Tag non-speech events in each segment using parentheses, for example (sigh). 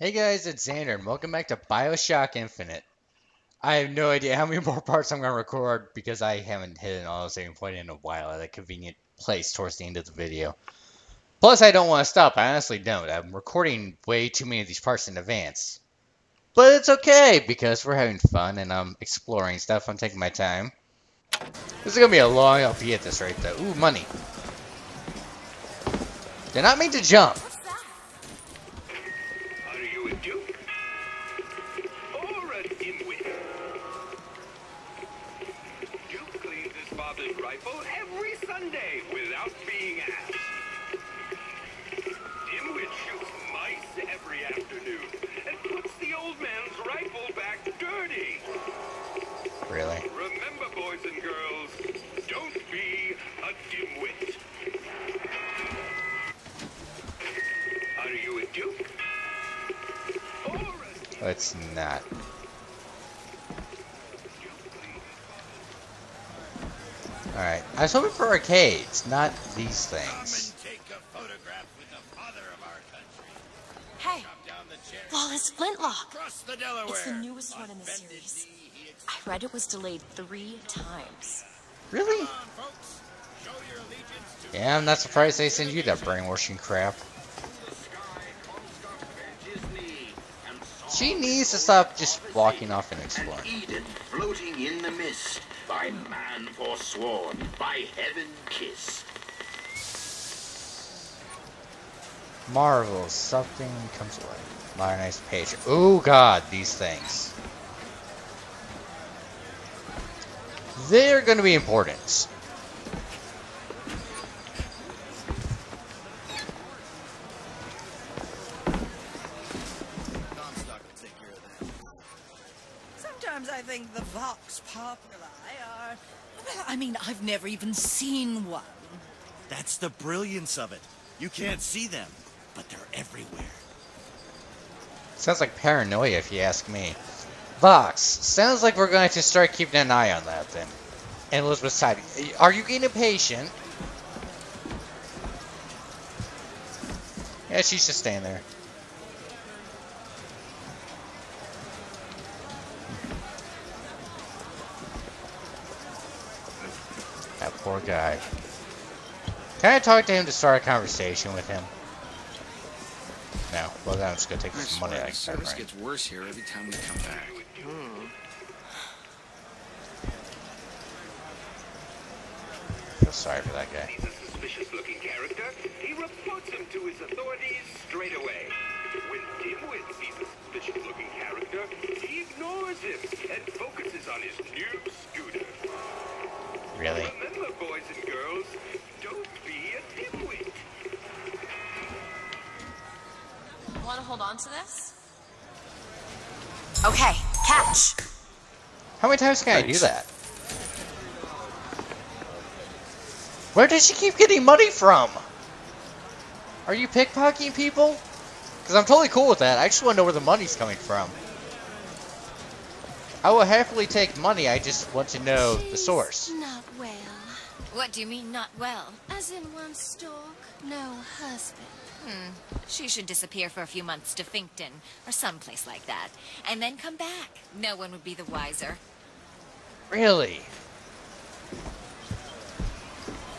Hey guys, it's Xander, and welcome back to Bioshock Infinite. I have no idea how many (laughs) more parts I'm going to record because I haven't hit an auto-saving point in a while at a convenient place towards the end of the video. Plus, I don't want to stop. I honestly don't. I'm recording way too many of these parts in advance. But it's okay because we're having fun and I'm exploring stuff. I'm taking my time. This is going to be a long LP at this rate, though. Ooh, money. Did not mean to jump. Was hoping for arcades, not these things. take a photograph with the father of our country. Hey, Come down the chair. Flawless Flintlock. The Delaware. It's the newest one in the series. knee, I read it was delayed three times. Really? On, folks. Show your allegiance to Yeah, I'm not surprised they send you that brainwashing crap. She needs to stop just walking off and exploring. Eden floating in the mist, by man forsworn, by heaven kissed. Marvel, something comes away. Modernized page. Oh god, these things. They're gonna be important. Comstock will take care of that. Sometimes I think the Vox Populi are. Well, I mean, I've never even seen one. That's the brilliance of it. You can't see them, but they're everywhere. Sounds like paranoia if you ask me. Vox, sounds like we're going to start keeping an eye on that then. And Elizabeth side, are you getting impatient? Yeah, she's just staying there. That poor guy. Can I talk to him to start a conversation with him? No. Well, then I'm just gonna take I some money swear, the service right? gets worse here every time we come back. Feel sorry for that guy. sees a suspicious-looking character, he reports him to his authorities straight away. When Dimwit sees a suspicious-looking character, he ignores him and focuses on his new scooter. Really? Remember, boys and girls, don't be a dimwit. Want to hold on to this? Okay, catch. How many times can I do that? Where does she keep getting money from? Are you pickpocketing people? Because I'm totally cool with that. I just want to know where the money's coming from. I will happily take money. I just want to know the source. Not well. What do you mean, not well? As in one stalk, no husband. Hmm. She should disappear for a few months to Finkton or someplace like that, and then come back. No one would be the wiser. Really?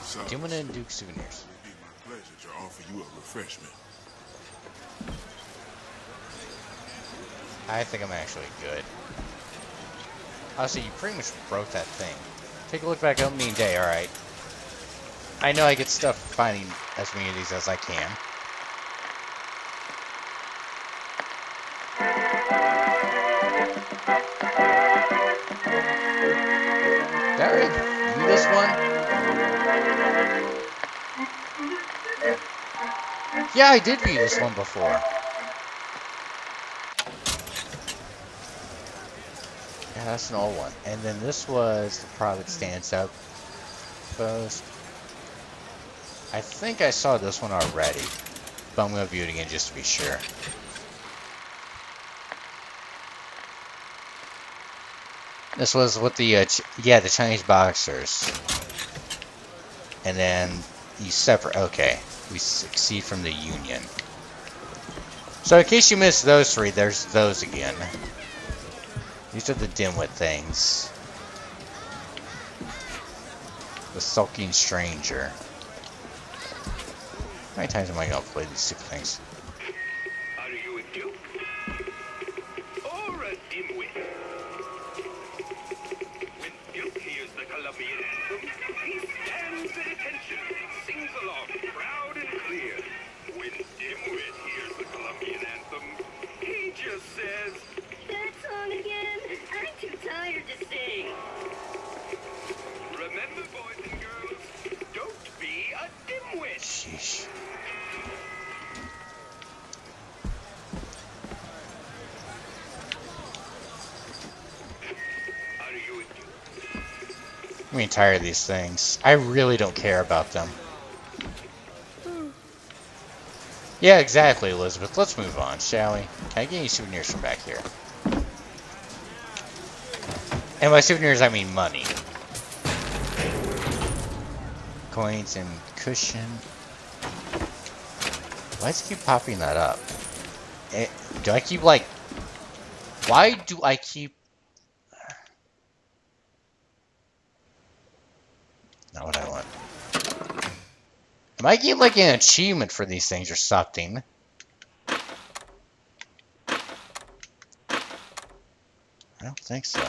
So, Doing it in Duke souvenirs. it would be my pleasure to offer you a refreshment. I think I'm actually good. Honestly, you pretty much broke that thing. Take a look back at me day, alright. I know I get stuff finding as many of these as I can. View this one? Yeah, I did view this one before. That's an old one. And then this was the private stands up post. I think I saw this one already, but I'm gonna view it again just to be sure. This was with the uh, Ch- yeah the Chinese boxers, and then you separate. Okay, we succeed from the Union. So in case you missed those three, there's those again. These are the dimwit things. The sulking stranger. How many times am I gonna play these stupid things? I'm getting tired of these things. I really don't care about them. Yeah, exactly, Elizabeth. Let's move on, shall we? Can I get any souvenirs from back here? And by souvenirs, I mean money. Coins and cushion. Why does it keep popping that up? Eh, do I keep, like... Why do I keep... Not what I want. I getting, like, an achievement for these things or something? I don't think so.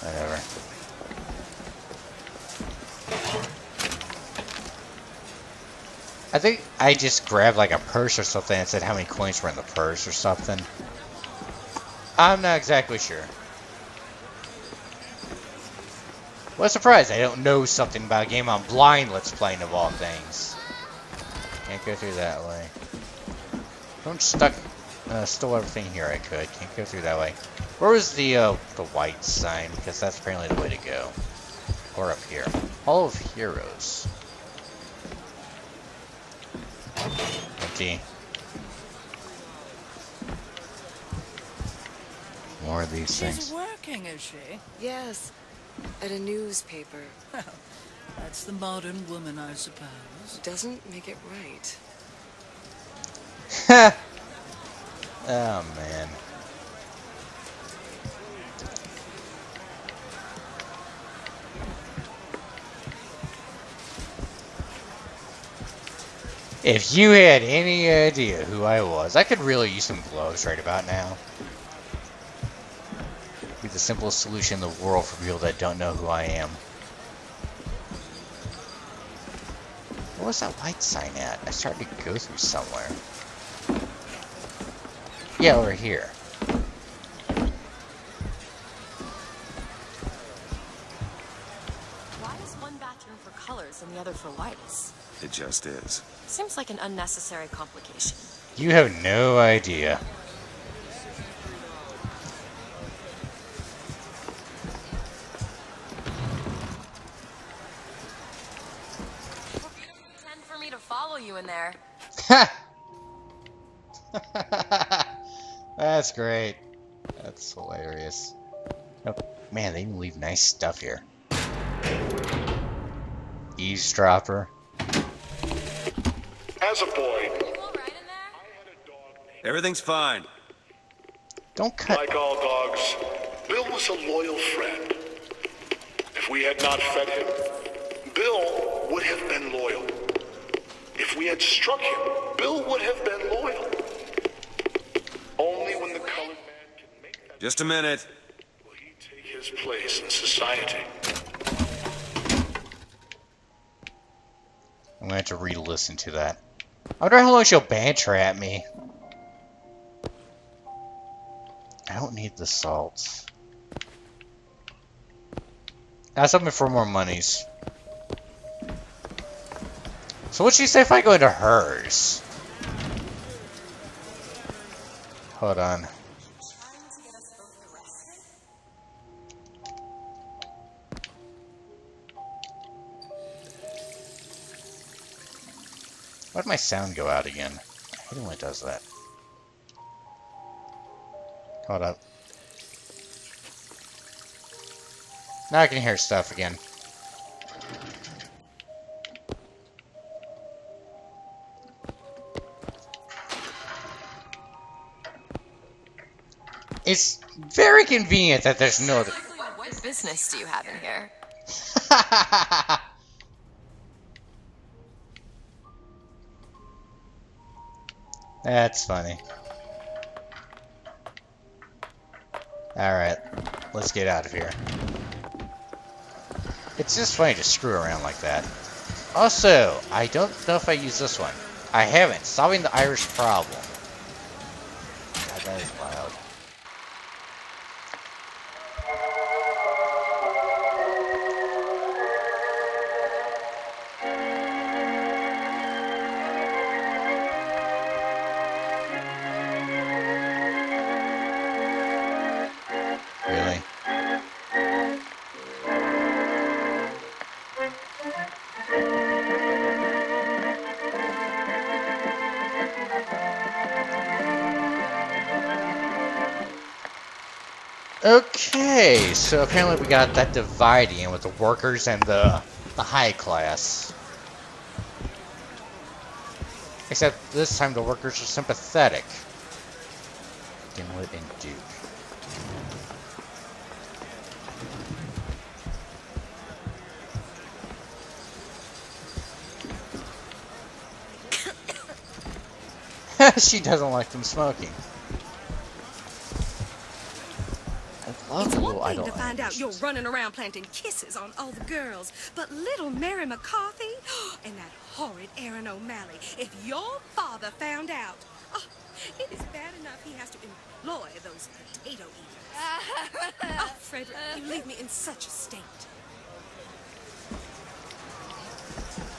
Whatever. I think I just grabbed like a purse or something and said how many coins were in the purse or something. I'm not exactly sure. What a surprise, I don't know something about a game I'm blind let's playing of all things. Can't go through that way. Don't stuck uh, stole everything here I could. Can't go through that way. Where was the uh, the white sign? Because that's apparently the way to go. Or up here. Hall of Heroes. Empty. More of these things. She's things. working, is she? Yes, at a newspaper. Well, that's the modern woman, I suppose. Doesn't make it right. (laughs) oh man. If you had any idea who I was, I could really use some gloves right about now. Be the simplest solution in the world for people that don't know who I am. What was that white sign at? I started to go through somewhere. Yeah, over here. Why is one bathroom for colors and the other for whites? It just is. Seems like an unnecessary complication. You have no idea. Intend for me to follow you in there. (laughs) That's great. That's hilarious. Oh, man, they even leave nice stuff here. Eavesdropper. As a boy, Everything's fine. Don't cut. like all dogs, Bill was a loyal friend. If we had not fed him, Bill would have been loyal. If we had struck him, Bill would have been loyal. Only when the colored man can make that Just a minute. will he take his place in society. I'm gonna have to re-listen to that. I wonder how long she'll banter at me. I don't need the salt. That's something for more monies. So what'd she say if I go into hers? Hold on. Why did my sound go out again? I hate when it does that. Hold up. Now I can hear stuff again. It's very convenient that there's no other. What business do you have in here? (laughs) That's funny. Alright, let's get out of here. It's just funny to screw around like that. Also, I don't know if I use this one. I haven't. Solving the Irish problem. Okay, so apparently we got that dividing with the workers and the the high class. Except this time the workers are sympathetic. Gimlet and Duke. (coughs) she doesn't like them smoking. I love It's the one little thing idol to find out you're running around planting kisses on all the girls, but little Mary McCarthy (gasps) and that horrid Aaron O'Malley, if your father found out, oh, it is bad enough he has to employ those potato eaters. (laughs) oh, Frederick, you leave me in such a state.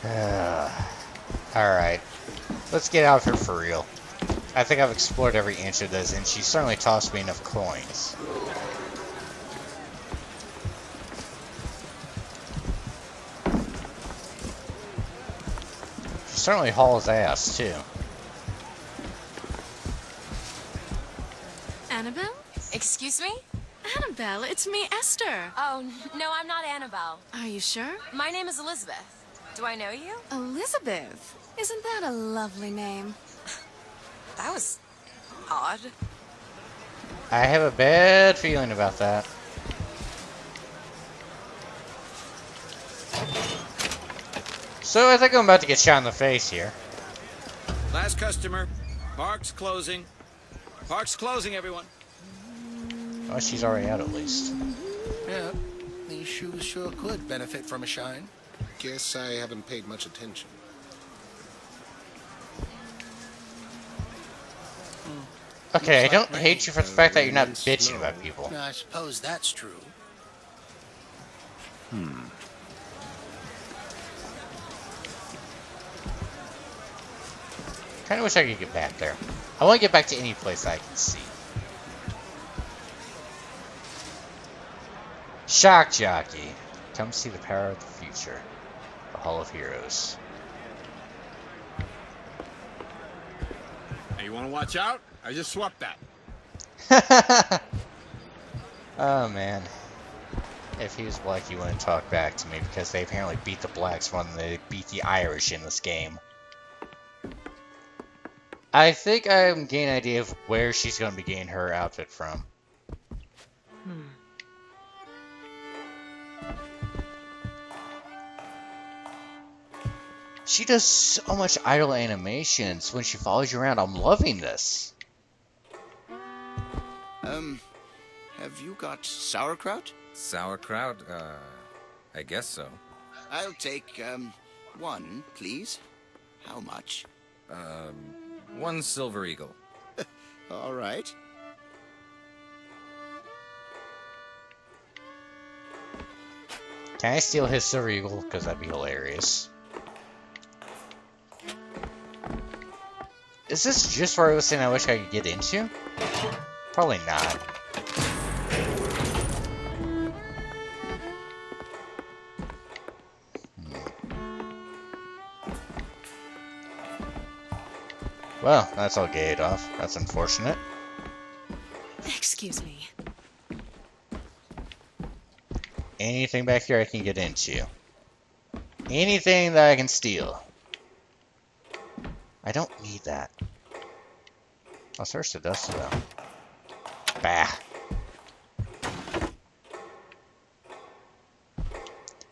Uh, Alright. Let's get out of here for real. I think I've explored every inch of this, and she certainly tossed me enough coins. Certainly hauls ass, too. Annabelle? Excuse me? Annabelle, it's me, Esther. Oh, no, I'm not Annabelle. Are you sure? My name is Elizabeth. Do I know you? Elizabeth. Isn't that a lovely name? That was odd. I have a bad feeling about that. So I think I'm about to get shot in the face here. Last customer. Park's closing. Park's closing, everyone. Oh, she's already out at least. Yeah, these shoes sure could benefit from a shine. Guess I haven't paid much attention. Okay, I don't hate you for the fact that you're not bitching about people. I suppose that's true. Hmm. Kinda wish I could get back there. I want to get back to any place I can see. Shock Jockey. Come see the power of the future. The Hall of Heroes. Hey, you want to watch out? I just swapped that. (laughs) Oh man. If he was black, he wouldn't talk back to me because they apparently beat the blacks more than they beat the Irish in this game. I think I'm getting an idea of where she's going to be getting her outfit from. She does so much idle animations when she follows you around. I'm loving this. Um, have you got sauerkraut? Sauerkraut? Uh, I guess so. I'll take, um, one, please. How much? Um, one silver eagle. (laughs) All right. Can I steal his Silver Eagle? Because that'd be hilarious. Is this just where I was saying I wish I could get into? Probably not. Well, that's all gated off. That's unfortunate. Excuse me. Anything back here I can get into. Anything that I can steal. I don't need that. I'll search the dust though. Bah.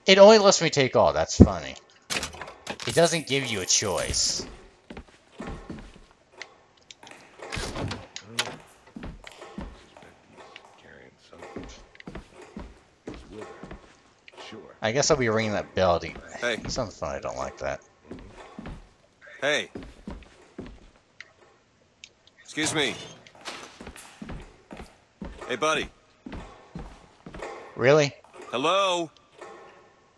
It only lets me take all, that's funny. It doesn't give you a choice. I guess I'll be ringing that bell to... Hey. Something fun, I don't like that. Hey. Excuse me. Hey, buddy. Really? Hello?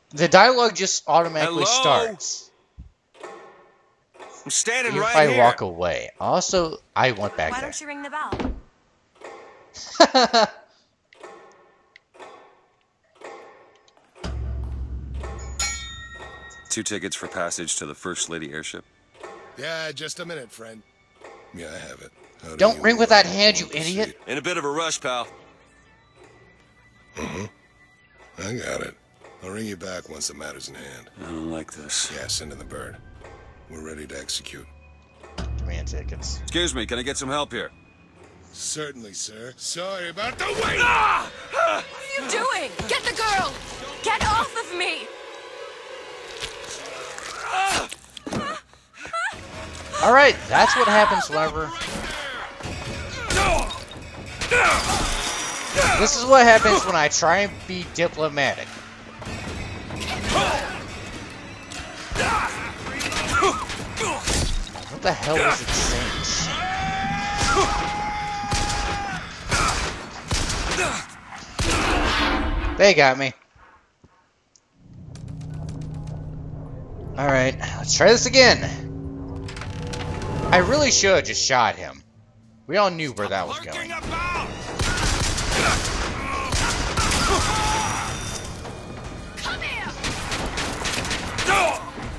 The dialogue just automatically Hello? starts. I'm standing Even right if I here. walk away. Also, I went back Why there. don't you ring the bell? (laughs) Two tickets for passage to the First Lady airship. Yeah, just a minute, friend. Yeah, I have it. How do Don't ring with that hand, you idiot! In a bit of a rush, pal. Uh-huh. I got it. I'll ring you back once the matter's in hand. I don't like this. Yeah, send in the bird. We're ready to execute. Command tickets. Excuse me, can I get some help here? Certainly, sir. Sorry about the wait! Ah! Alright, that's what happens whenever... This is what happens when I try and be diplomatic. What the hell is it saying? They got me. Alright, let's try this again. I really should have just shot him. We all knew where that was going.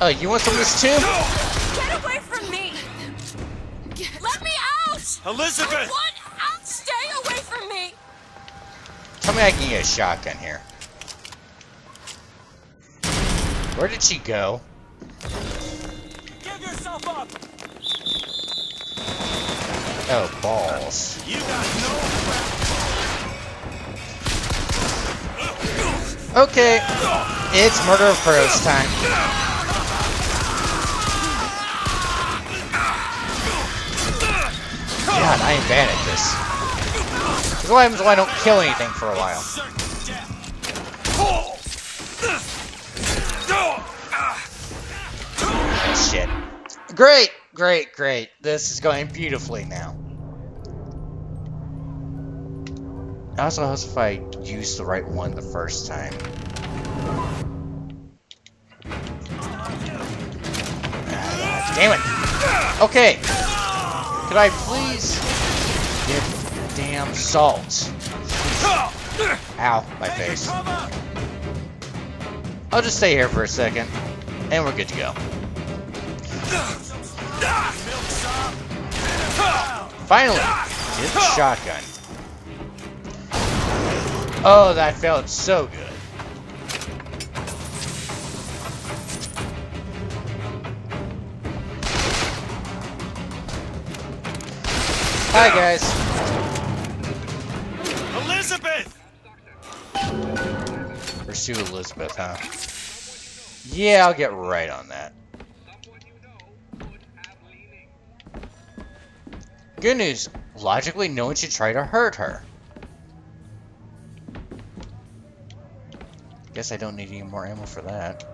Oh, you want some of this too? Get away from me! Let me out! Elizabeth! I want out! Stay away from me! Tell me I can get a shotgun here. Where did she go? Oh, balls. Okay, it's murder of crows time. God, I am bad at this. This is what happens when I don't kill anything for a while. Shit. Great, great, great. This is going beautifully now. I also hope if I use the right one the first time. Damn it! Okay! Could I please get damn salt? Ow, my face. I'll just stay here for a second, and we're good to go. Finally! The shotgun. Oh, that felt so good. Hi, guys. Elizabeth! Pursue Elizabeth, huh? Yeah, I'll get right on that. Good news. Logically, no one should try to hurt her. Guess I don't need any more ammo for that.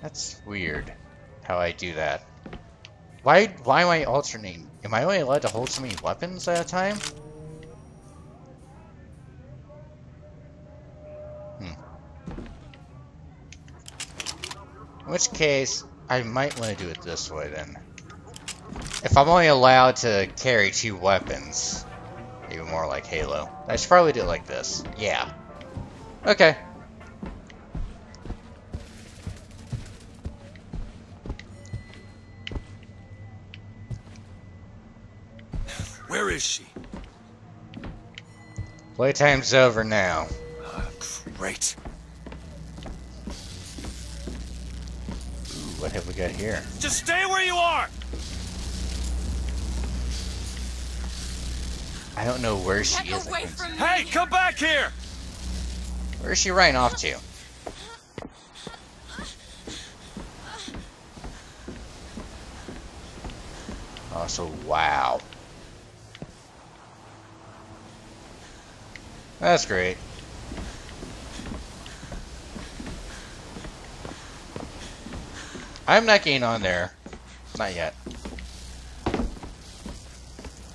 That's weird, how I do that. Why, why am I alternating? Am I only allowed to hold so many weapons at a time? Which case, I might want to do it this way then. If I'm only allowed to carry two weapons, even more like Halo, I should probably do it like this. Yeah. Okay. Where is she? Playtime's over now. Ah, great. What have we got here? Just stay where you are! I don't know where she Get is. Away couldn't- from me! Hey, come back here! Where is she running off to? Oh, so wow. That's great. I'm not getting on there. Not yet.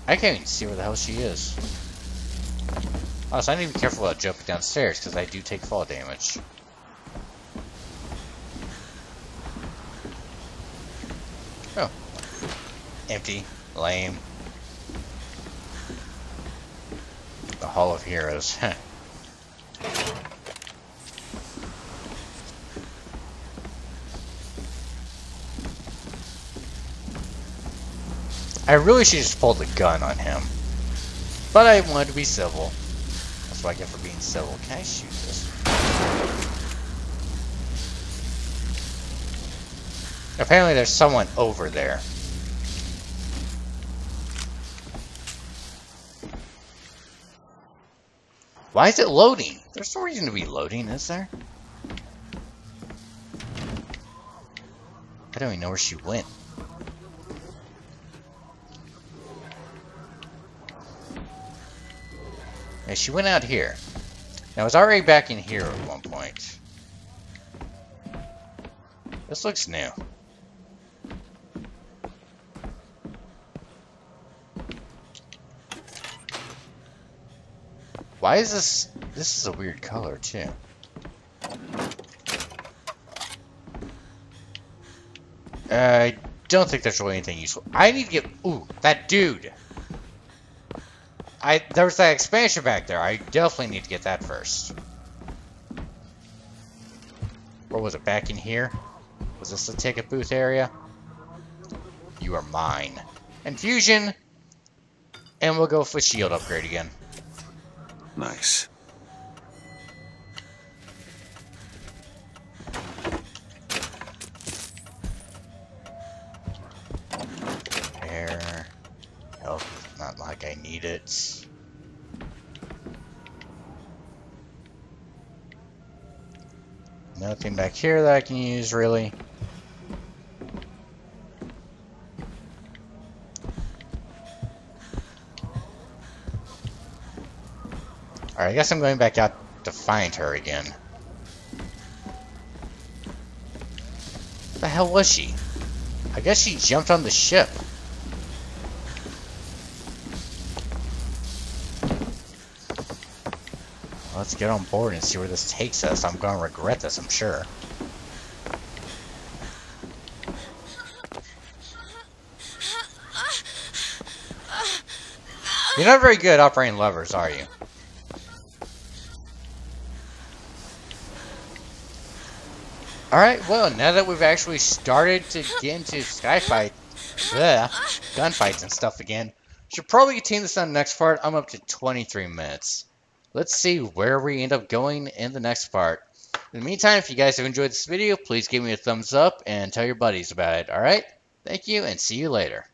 I can't even see where the hell she is. Oh, so I need to be careful about jumping downstairs, because I do take fall damage. Oh. Empty. Lame. The Hall of Heroes. (laughs) I really should just pull the gun on him. But I wanted to be civil. That's what I get for being civil. Can I shoot this? Apparently there's someone over there. Why is it loading? There's no reason to be loading, is there? I don't even know where she went. She went out here. Now, I was already back in here at one point. This looks new. Why is this... This is a weird color, too. Uh, I don't think there's really anything useful. I need to get... Ooh, that dude! I There was that expansion back there. I definitely need to get that first. Where was it? Back in here? Was this the ticket booth area? You are mine. And fusion! And we'll go for shield upgrade again. Nice. Need it. Nothing back here that I can use, really. Alright, I guess I'm going back out to find her again. the hell was she? I guess she jumped on the ship. Let's get on board and see where this takes us. I'm to regret this, I'm sure. You're not very good at operating levers, are you? Alright, well, now that we've actually started to get into skyfight, bleh, gunfights and stuff again, should probably continue this on the next part. I'm up to 23 minutes. Let's see where we end up going in the next part. In the meantime, if you guys have enjoyed this video, please give me a thumbs up and tell your buddies about it, alright? Thank you, and see you later.